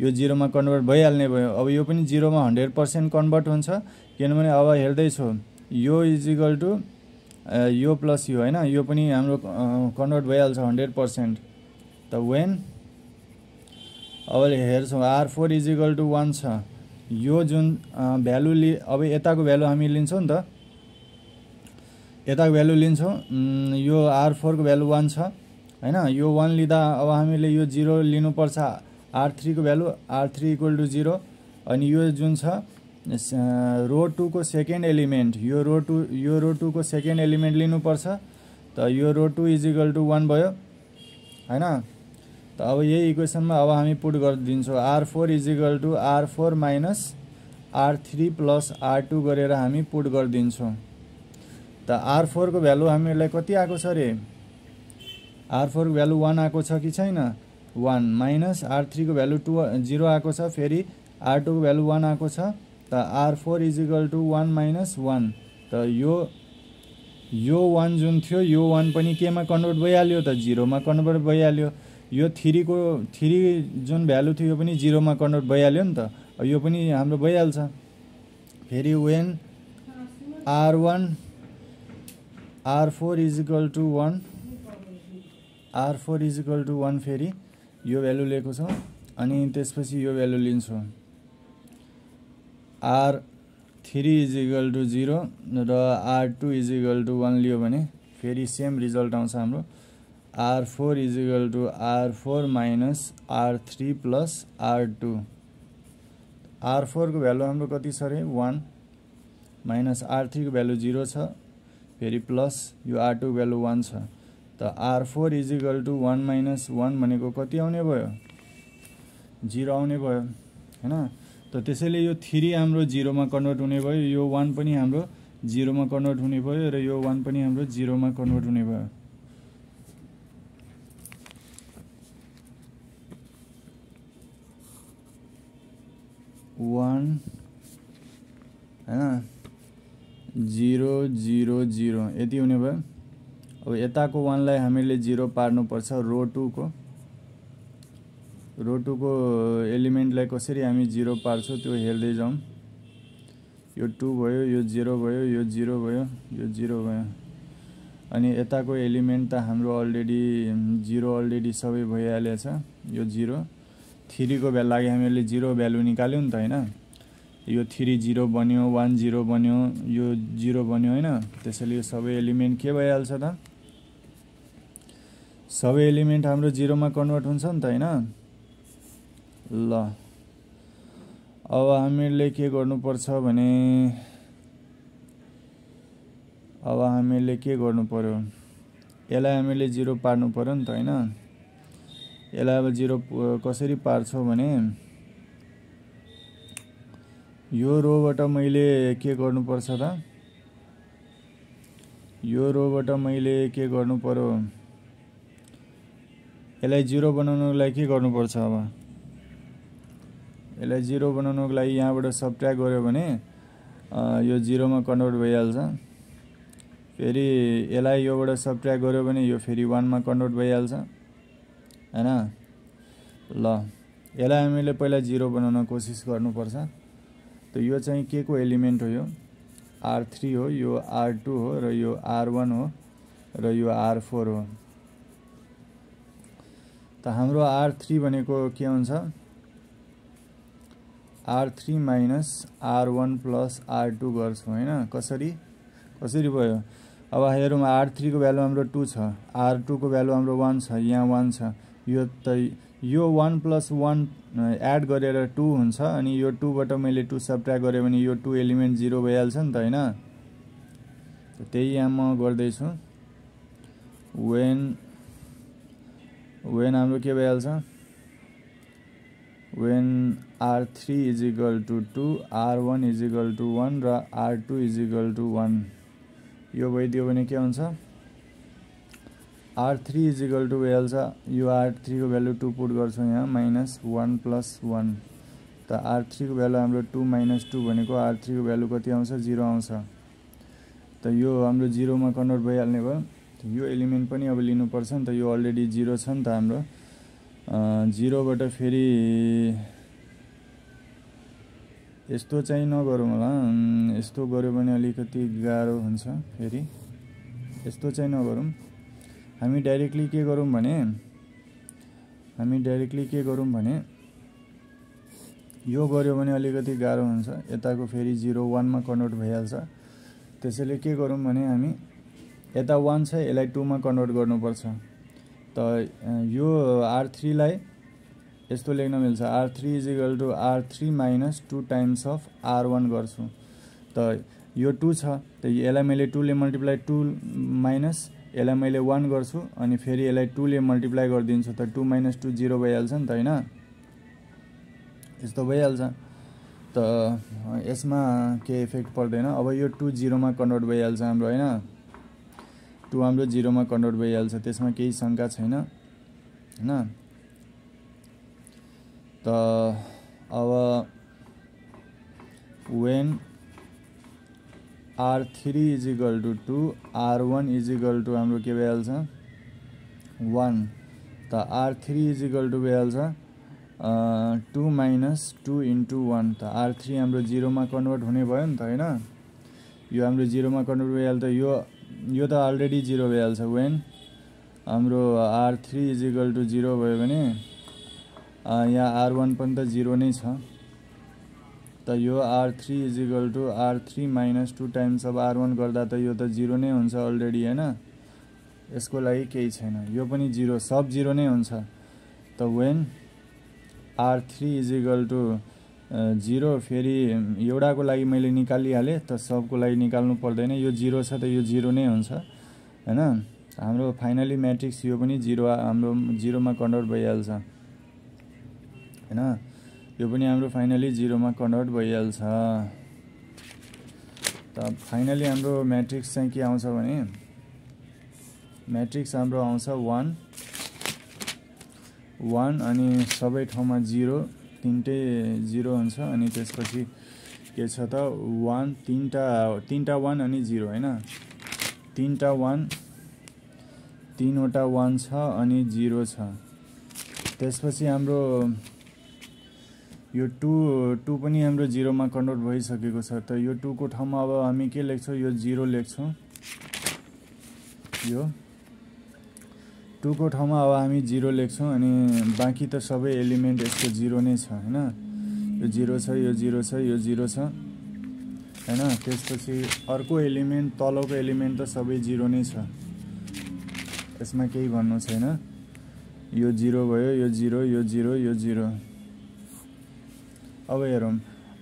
यो जिरोमा कन्भर्ट भइहाल्ने भयो। अब यो पनि जिरोमा हन्ड्रेड पर्सेन्ट कन्भर्ट हुन्छ। किनभने अब हेर्दैछु यो इज इक्वल टु यो प्लस यो होइन? यो पनि हाम्रो कन्भर्ट भइहाल्छ हन्ड्रेड पर्सेन्ट त वेन अब हेर्छौँ R four is equal to one छ। यो जुन भ्यालु लि अब यताको भ्यालु हामी लिन्छौँ नि त। यताको भ्यालु लिन्छौँ। यो आर फोरको भ्यालु वान छ। होइन यो वान लिँदा अब हामीले यो जिरो लिनुपर्छ R थ्रीको value R three equal to zero अनि यो जुन छ रो टूको सेकेन्ड एलिमेन्ट यो रो टू यो रो टूको सेकेन्ड एलिमेन्ट लिनुपर्छ त यो row two is equal to one भयो होइन? त अब यही इक्वेसनमा अब हामी पुट गरिदिन्छौँ। R four is equal to R four minus R three plus R two गरेर हामी पुट गरिदिन्छौँ। त आर फोरको भ्यालु हामीलाई कति आएको छ अरे? आर फोरको भ्यालु वान आएको छ कि छैन? वान माइनस आर थ्रीको भ्यालु टू जिरो आएको छ फेरि आर टूको भ्यालु वान आएको छ त R four is equal to one minus one त यो यो वान जुन थियो यो वान पनि केमा कन्भर्ट भइहाल्यो त जिरोमा कन्भर्ट भइहाल्यो। यो थ्रीको थ्री जुन भ्यालु थियो यो पनि जिरोमा कन्भर्ट भइहाल्यो नि त। यो पनि हाम्रो भइहाल्छ। फेरि when R one R four is equal to one R four is equal to one फेरि यो भ्यालु लिएको छौँ। अनि त्यसपछि यो भ्यालु लिन्छौँ। R three is equal to zero र R two is equal to one लियो भने फेरि सेम रिजल्ट आउँछ हाम्रो। R four is equal to R four minus R three plus R two R फोरको value हाम्रो कति छ अरे वान माइनस आर थ्रीको भ्यालु जिरो छ। फेरि प्लस यो आर टूको भ्यालु वान छ। त R four is equal to one minus one भनेको कति आउने भयो? जिरो आउने भयो होइन? त त्यसैले यो थ्री हाम्रो जिरोमा कन्भर्ट हुने भयो यो वान पनि हाम्रो जिरोमा कन्भर्ट हुने भयो र यो वान पनि हाम्रो जिरोमा कन्भर्ट हुने भयो। वान होइन? जिरो जिरो जिरो यति हुने भयो। अब यताको वानलाई हामीले जिरो पार्नुपर्छ रो टूको। रो टूको एलिमेन्टलाई कसरी हामी जिरो पार्छौँ त्यो हेर्दै जाउँ। यो टू भयो यो जिरो भयो यो जिरो भयो यो जिरो भयो। अनि यताको एलिमेन्ट त हाम्रो अलरेडी जिरो अलरेडी सबै भइहालेछ यो जिरो। थ्रीको भ्यालु लागि हामीले जिरो भ्यालु निकाल्यो नि त होइन। यो थ्री जिरो बन्यो वान जिरो बन्यो यो जिरो बन्यो होइन। त्यसैले यो सबै एलिमेन्ट के भइहाल्छ त? सबै एलिमेन्ट हाम्रो जिरोमा कन्भर्ट हुन्छ नि त होइन? ल। अब हामीले के गर्नुपर्छ भने अब हामीले के गर्नु पर्यो यसलाई हामीले जिरो पार्नु पऱ्यो नि त होइन? यसलाई अब जिरो कसरी पार्छौँ भने यो रोबाट मैले के गर्नुपर्छ त? यो रोबाट मैले के गर्नु पर्यो यसलाई जिरो बनाउनुको लागि के गर्नुपर्छ अब? यसलाई जिरो बनाउनुको लागि यहाँबाट सब्ट्र्याक्ट गऱ्यो भने यो जिरोमा कन्भर्ट भइहाल्छ। फेरि यसलाई योबाट सबट्र्याक गऱ्यो भने यो फेरि वानमा कन्भर्ट भइहाल्छ। होइन? ल यसलाई हामीले पहिला जिरो बनाउन कोसिस गर्नुपर्छ। त यो चाहिँ के को एलिमेन्ट हो यो? आर थ्री हो यो आर टू हो र यो आर वान हो र यो आर फोर हो। त हाम्रो आर थ्री भनेको के हुन्छ? R three minus R one plus R two गर्छौँ होइन? कसरी? कसरी भयो? अब हेरौँ आर थ्रीको भ्यालु हाम्रो टू छ। आर टूको भ्यालु हाम्रो वान छ। यहाँ वान छ। यो त यो वान प्लस वान एड गरेर टू हुन्छ अनि यो टूबाट मैले टू सब्ट्र्याक्ट गरेँ भने यो टू एलिमेन्ट जिरो भइहाल्छ नि त होइन? त्यही यहाँ म गर्दैछु। वेन वेन हाम्रो के भइहाल्छ? When R three is equal to two R one is equal to one र R two is equal to one यो भइदियो भने के हुन्छ? R three is equal to भइहाल्छ। यो आर थ्रीको भ्यालु टू पुट गर्छौँ यहाँ माइनस वान प्लस वान त आर थ्रीको भ्यालु हाम्रो टू माइनस टू भनेको आर थ्रीको भ्यालु कति आउँछ? जिरो आउँछ। त यो हाम्रो जिरोमा कन्भर्ट भइहाल्ने भयो। यो एलिमेन्ट पनि अब लिनुपर्छ नि त यो अलरेडी जिरो छ नि त हाम्रो। जिरोबाट फेरि यस्तो चाहिँ नगरौँ होला। यस्तो गऱ्यो भने अलिकति गाह्रो हुन्छ फेरि। यस्तो चाहिँ नगरौँ। हामी डाइरेक्टली के गरौँ भने हामी डाइरेक्टली के गरौँ भने यो गऱ्यो भने अलिकति गाह्रो हुन्छ। यताको फेरि जिरो वानमा कन्भर्ट भइहाल्छ। त्यसैले के गरौँ भने हामी यता वान छ यसलाई टूमा कन्भर्ट गर्नुपर्छ। त यो आर थ्रीलाई यस्तो लेख्न मिल्छ। R three is equal to R three minus two times of R one गर्छु। त यो टू छ त यसलाई मैले टूले मल्टिप्लाई टू माइनस यसलाई मैले वान गर्छु अनि फेरि यसलाई टूले मल्टिप्लाई गरिदिन्छु। त टू माइनस टू जिरो भइहाल्छ नि त होइन? यस्तो भइहाल्छ। त यसमा केही इफेक्ट पर्दैन। अब यो टू जिरोमा कन्भर्ट भइहाल्छ हाम्रो होइन? टू हाम्रो जिरोमा कन्भर्ट भइहाल्छ त्यसमा केही शङ्का छैन होइन? त अब when R three is equal to two R one is equal to हाम्रो के भइहाल्छ? वान त R three is equal to भइहाल्छ two minus two into one त आर थ्री हाम्रो जिरोमा कन्भर्ट हुने भयो नि त होइन? यो हाम्रो जिरोमा कन्भर्ट भइहाल्छ यो यो त अलरेडी जिरो भइहाल्छ वेन हाम्रो R three is equal to zero भयो भने यहाँ आर वान पनि त जिरो नै छ। त यो R three is equal to R three minus two times of R one गर्दा त यो त जिरो नै हुन्छ अलरेडी होइन? यसको लागि केही छैन। यो पनि जिरो सब जिरो नै हुन्छ। त when R three is equal to zero फेरि एउटाको लागि मैले निकालिहालेँ त सबको लागि निकाल्नु पर्दैन। यो जिरो छ त यो जिरो नै हुन्छ होइन? हाम्रो फाइनली म्याट्रिक्स यो पनि जिरो हाम्रो जिरोमा कन्भर्ट भइहाल्छ होइन? यो पनि हाम्रो फाइनली जिरोमा कन्भर्ट भइहाल्छ। त फाइनली हाम्रो म्याट्रिक्स चाहिँ के आउँछ भने म्याट्रिक्स हाम्रो आउँछ वान वान अनि सबै ठाउँमा जिरो तिनटै जिरो हुन्छ अनि त्यसपछि के छ त वान तिनवटा तिनवटा वान अनि जिरो होइन? तिनवटा वान तिनवटा वान छ अनि जिरो छ। त्यसपछि हाम्रो यो टु टू पनि हाम्रो जिरोमा कन्भर्ट भइसकेको छ त यो टूको ठाउँमा अब हामी के लेख्छौँ? यो जिरो लेख्छौँ। यो टूको ठाउँमा अब हामी जिरो लेख्छौँ अनि बाँकी त सबै एलिमेन्ट यसको जिरो नै छ होइन? यो जिरो छ यो जिरो छ यो जिरो छ होइन? त्यसपछि अर्को एलिमेन्ट तलको एलिमेन्ट त सबै जिरो नै छ। यसमा केही भन्नु छैन। यो जिरो भयो यो जिरो यो जिरो यो जिरो। अब हेरौँ।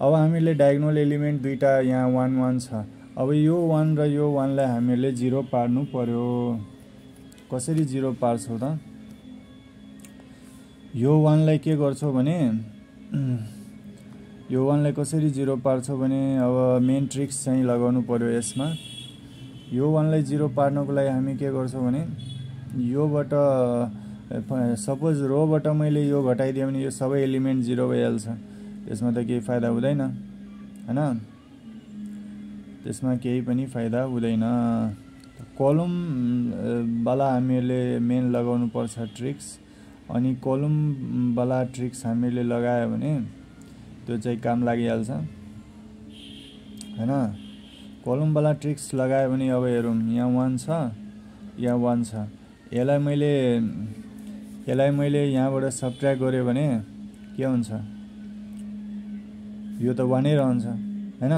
अब हामीले डायगोनल एलिमेन्ट दुईवटा यहाँ वान वान छ। अब यो वान र यो वानलाई हामीले जिरो पार्नु पर्यो। कसरी जिरो पार्छौँ त यो वानलाई के गर्छौँ भने यो वानलाई कसरी जिरो पार्छौँ भने अब मेन ट्रिक्स चाहिँ लगाउनु पर्यो यसमा। यो वानलाई जिरो पार्नको लागि हामी के गर्छौँ भने योबाट सपोज रोबाट मैले यो घटाइदिएँ भने यो सबै एलिमेन्ट जिरो भइहाल्छ। त्यसमा त केही फाइदा हुँदैन होइन त्यसमा केही पनि फाइदा हुँदैन। कलमवाला हामीहरूले मेन लगाउनु पर्छ ट्रिक्स अनि कलमवाला ट्रिक्स हामीले लगायो भने त्यो चाहिँ काम लागिहाल्छ। होइन? कलमवाला ट्रिक्स लगायो भने अब हेरौँ यहाँ वान छ यहाँ वान छ। यसलाई मैले यसलाई मैले यहाँबाट सब्ट्र्याक्ट गरेँ भने के हुन्छ? यो त वानै रहन्छ। होइन?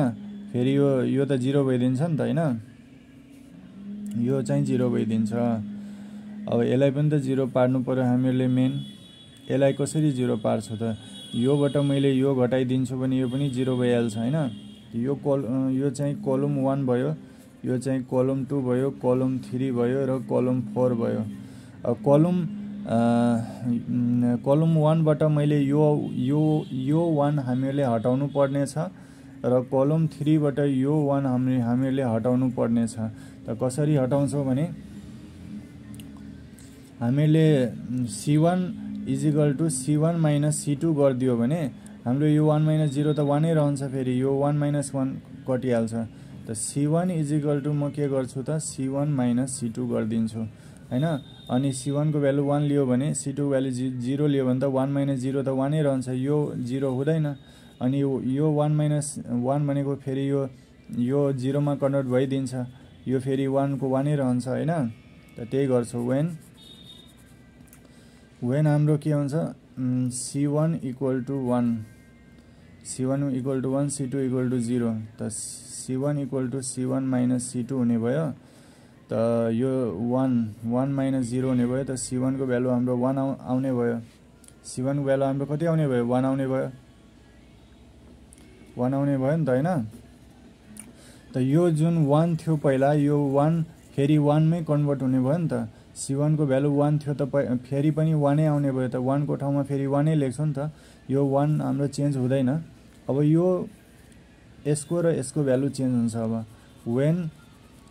फेरि यो यो त जिरो भइदिन्छ नि त होइन? यो चाहिँ जिरो भइदिन्छ। अब यसलाई पनि त जिरो पार्नु पऱ्यो हामीहरूले मेन यसलाई कसरी जिरो पार्छु त? योबाट मैले यो घटाइदिन्छु भने यो पनि जिरो भइहाल्छ होइन? यो कल यो चाहिँ कलम वान भयो यो चाहिँ कलम टू भयो कलम थ्री भयो र कलम फोर भयो। कलम कलम वानबाट मैले यो यो यो वान हामीहरूले हटाउनु पर्नेछ र कलम थ्रीबाट यो वान हामी हामीहरूले हटाउनु पर्नेछ। त कसरी हटाउँछौँ भने हामीले C one is equal to C one minus C two गरिदियो भने हाम्रो यो वान माइनस जिरो त वानै रहन्छ फेरि यो वान माइनस वान कटिहाल्छ। त सी वान इजिकल टु म के गर्छु त C one minus C two गरिदिन्छु। होइन? अनि सी वानको भ्यालु वान लियो भने सी टू भ्यालु जि जिरो लियो भने त वान माइनस जिरो त वानै रहन्छ यो जिरो हुँदैन। अनि यो वान माइनस वान भनेको फेरि यो यो जिरोमा कन्भर्ट भइदिन्छ। यो फेरि वानको वानै रहन्छ होइन? त त्यही गर्छु वेन वेन हाम्रो के हुन्छ? C one equal to one C one equal to one C two equal to zero त C one equal to C one minus C two हुने भयो। त यो वान वान माइनस जिरो हुने भयो। त सी वानको भ्यालु हाम्रो वान आउ आउने भयो। सी वानको भ्यालु हाम्रो कति आउने भयो? वान आउने भयो। वान आउने भयो नि त होइन? त यो जुन वान थियो पहिला यो वान फेरि वानमै कन्भर्ट हुने भयो नि त। सी वानको भ्यालु वान थियो त फेरि पनि वानै आउने भयो त। वानको ठाउँमा फेरि वानै लेख्छौँ नि त। यो वान हाम्रो चेन्ज हुँदैन। अब यो यसको र यसको भ्यालु चेन्ज हुन्छ अब। When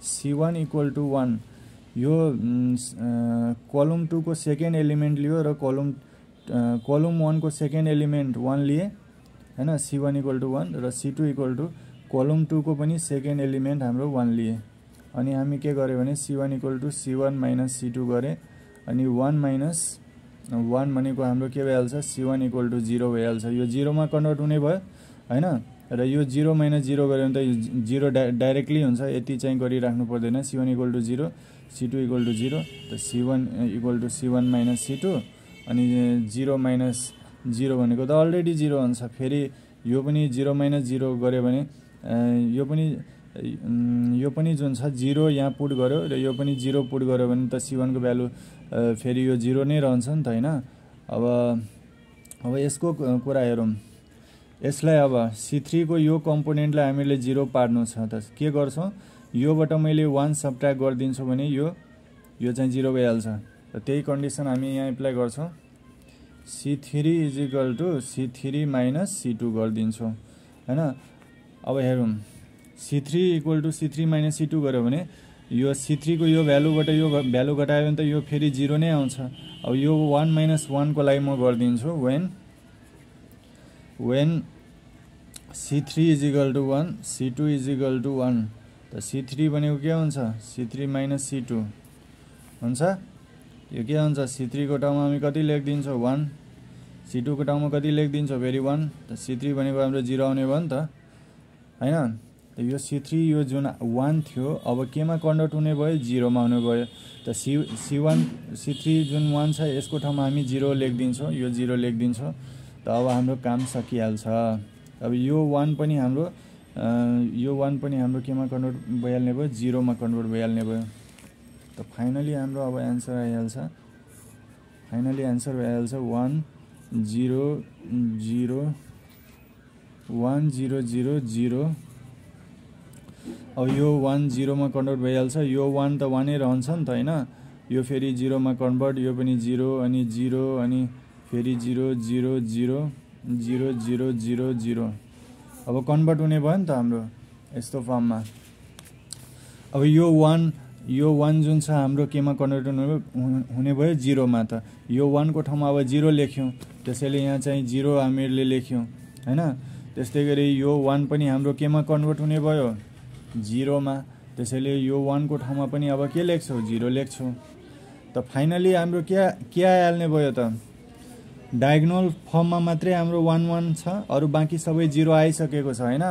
C one equal to one यो कलम टूको सेकेन्ड एलिमेन्ट लियो र कलम कलम वानको सेकेन्ड एलिमेन्ट वान लिए। होइन C one equal to one र C two equal to column टूको पनि सेकेन्ड एलिमेन्ट हाम्रो वान लिए। अनि हामी के गऱ्यो भने C one equal to C one minus C two गऱ्यो अनि वान माइनस वान भनेको हाम्रो के भइहाल्छ? C one equal to zero भइहाल्छ। यो जिरोमा कन्भर्ट हुने भयो होइन? र यो जिरो माइनस जिरो गऱ्यो भने त जिरो डा डाइरेक्टली हुन्छ यति चाहिँ गरिराख्नु पर्दैन। C one equal to zero C two equal to zero त C one equal to C one minus C two अनि जिरो माइनस जिरो भनेको त अलरेडी जिरो हुन्छ। फेरि यो पनि जिरो माइनस जिरो गऱ्यो भने यो पनि यो पनि जुन छ जिरो यहाँ पुट गऱ्यो र यो पनि जिरो पुट गऱ्यो भने त सी वानको भ्यालु फेरि यो जिरो नै रहन्छ नि त होइन? अब अब यसको कुरा हेरौँ। यसलाई अब सी थ्रीको यो कम्पोनेन्टलाई हामीले जिरो पार्नु छ त। के गर्छौँ? योबाट मैले वान सब्ट्र्याक्ट गरिदिन्छु भने यो यो चाहिँ जिरो भइहाल्छ। र त्यही कन्डिसन हामी यहाँ एप्लाई गर्छौँ। C three is equal to C three minus C two गरिदिन्छौँ। होइन? अब हेरौँ। C three equal to C three minus C two गऱ्यो भने यो सी थ्रीको यो भ्यालुबाट यो भ्यालु घटायो भने त यो फेरि जिरो नै आउँछ। अब यो वान माइनस वानको लागि म गरिदिन्छु। When when C three is equal to one C two is equal to one त सी थ्री भनेको के हुन्छ? C three minus C two हुन्छ। यो के हुन्छ? सी थ्रीको ठाउँमा हामी कति लेखिदिन्छौँ? वान सी टूको ठाउँमा कति लेखिदिन्छौँ? फेरि वान त सी थ्री भनेको हाम्रो जिरो आउने भयो नि त। होइन? यो सी थ्री यो जुन वान थियो अब केमा कन्भर्ट हुने भयो? जिरोमा हुने भयो। त C C one C three जुन वान छ यसको ठाउँमा हामी जिरो लेखिदिन्छौँ। यो जिरो लेखिदिन्छौँ। त अब हाम्रो काम सकिहाल्छ। अब यो वान पनि हाम्रो यो वान पनि हाम्रो केमा कन्भर्ट भइहाल्ने भयो? जिरोमा कन्भर्ट भइहाल्ने भयो। त फाइनली हाम्रो अब एन्सर आइहाल्छ। फाइनली एन्सर भइहाल्छ one zero zero one zero zero zero अब यो वान जिरोमा कन्भर्ट भइहाल्छ। यो वान त वानै रहन्छ नि त होइन? यो फेरि जिरोमा कन्भर्ट यो पनि जिरो अनि जिरो अनि फेरि zero zero zero zero zero zero zero अब कन्भर्ट हुने भयो नि त हाम्रो यस्तो फर्ममा अब यो वान यो वान जुन छ हाम्रो केमा कन्भर्ट हुने हुने भयो जिरोमा त। यो वानको ठाउँमा अब जिरो लेख्यौँ। त्यसैले यहाँ चाहिँ जिरो हामीहरूले लेख्यौँ होइन? त्यस्तै गरी यो वान पनि हाम्रो केमा कन्भर्ट हुने भयो? जिरोमा। त्यसैले यो वानको ठाउँमा पनि अब के लेख्छौ? जिरो लेख्छौ। त फाइनली हाम्रो के के आइहाल्ने भयो त? डायगनल फर्ममा मात्रै हाम्रो वान वान छ अरू बाँकी सबै जिरो आइसकेको छ होइन?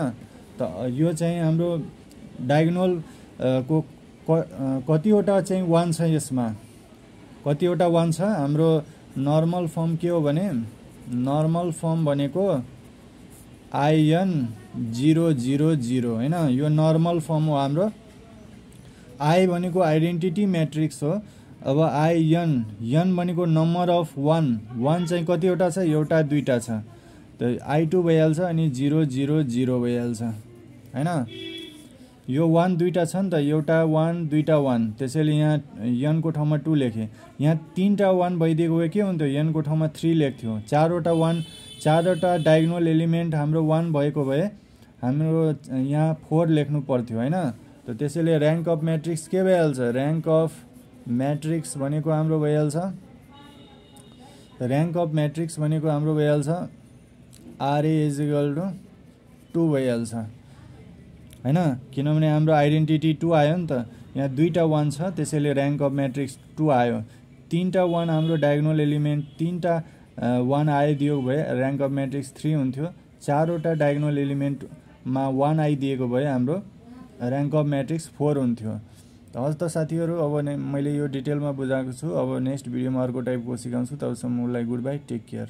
त यो चाहिँ हाम्रो डायगनल को कतिवटा चाहिँ वान छ यसमा? कतिवटा वान छ? हाम्रो नर्मल फर्म के हो भने? नर्मल फर्म भनेको आइएन जिरो जिरो जिरो होइन? यो नर्मल फर्म हो हाम्रो। आई भनेको आइडेन्टिटी म्याट्रिक्स हो। अब आइएन यन भनेको नम्बर अफ वान। वान चाहिँ कतिवटा छ? एउटा दुईवटा छ। त आई टू भइहाल्छ अनि जिरो जिरो जिरो भइहाल्छ होइन? यो वान दुईवटा छ नि त। एउटा वान दुईवटा वान। त्यसैले यहाँ यनको ठाउँमा टू लेखेँ। यहाँ तिनवटा वान भइदिएको भए के हुन्थ्यो? यनको ठाउँमा थ्री लेख्थ्यो। चारवटा वान चारवटा डायग्नोल एलिमेन्ट हाम्रो वान भएको भए हाम्रो यहाँ फोर लेख्नु पर्थ्यो होइन? त त्यसैले ऱ्याङ्क अफ म्याट्रिक्स के भइहाल्छ? ऱ्याङ्क अफ म्याट्रिक्स भनेको हाम्रो भइहाल्छ। ऱ्याङ्क अफ म्याट्रिक्स भनेको हाम्रो भइहाल्छ। आरए इजिकल टु टू भइहाल्छ। होइन? किनभने हाम्रो आइडेन्टिटी टू आयो नि त। यहाँ दुईवटा वान छ त्यसैले ऱ्याङ्क अफ म्याट्रिक्स टू आयो। तिनवटा वान हाम्रो डायग्नोल एलिमेन्ट तिनवटा वान आइदिएको भए ऱ्याङ्क अफ म्याट्रिक्स थ्री हुन्थ्यो। चारवटा डायग्नोल एलिमेन्टमा वान आइदिएको भए हाम्रो ऱ्याङ्क अफ म्याट्रिक्स फोर हुन्थ्यो। हस् त साथीहरू अब मैले यो डिटेलमा बुझाएको छु। अब नेक्स्ट भिडियोमा अर्को टाइपको सिकाउँछु। तबसम्म उसलाई गुड बाई टेक केयर